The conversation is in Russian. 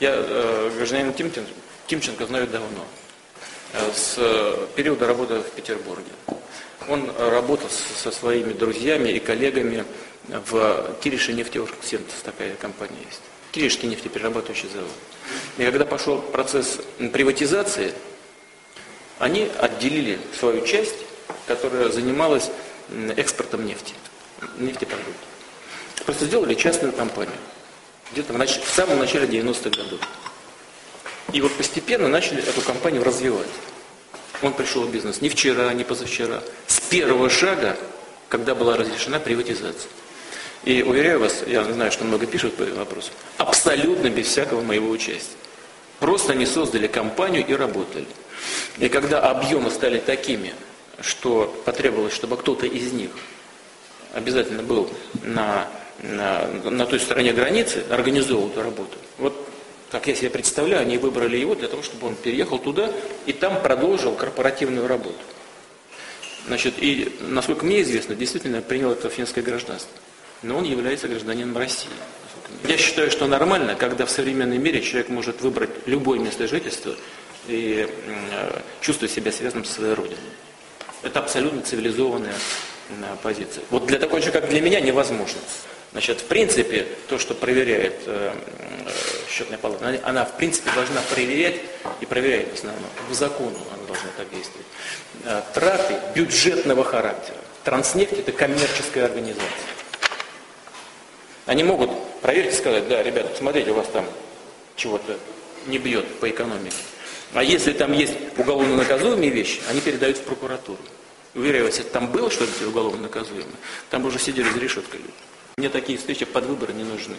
Я э, гражданина Тимченко, Тимченко знаю давно, э, с периода работы в Петербурге. Он работал со своими друзьями и коллегами в Кирише нефтеоргсинтез, такая компания есть. Киришский нефтеперерабатывающий завод. И когда пошел процесс приватизации, они отделили свою часть, которая занималась экспортом нефти, нефтепродуктов. Просто сделали частную компанию. Где-то в, самом начале 90-х годов. И вот постепенно начали эту компанию развивать. Он пришел в бизнес не вчера, не позавчера. С первого шага, когда была разрешена приватизация. И уверяю вас, я знаю, что много пишут по этому вопросу, абсолютно без всякого моего участия. Просто они создали компанию и работали. И когда объемы стали такими, что потребовалось, чтобы кто-то из них обязательно был на, на, на той стороне границы, организовывал эту работу. Вот как я себе представляю, они выбрали его для того, чтобы он переехал туда и там продолжил корпоративную работу. Значит, и, насколько мне известно, действительно принял это финское гражданство. Но он является гражданином России. Я считаю, что нормально, когда в современном мире человек может выбрать любое место жительства и э, чувствовать себя связанным со своей родиной. Это абсолютно цивилизованная э, позиция. Вот для такой же, как для меня, невозможно. Значит, в принципе, то, что проверяет э, э счетная палата, она, она, в принципе должна проверять и проверяет в основном. В закону она должна так действовать. Э, траты бюджетного характера. Транснефть это коммерческая организация. Они могут проверить и сказать, да, ребята, смотрите, у вас там чего-то не бьет по экономике. А если там есть уголовно наказуемые вещи, они передают в прокуратуру. Уверяю вас, если там было что-то уголовно наказуемое, там уже сидели за решеткой люди. Мне такие встречи под выборы не нужны.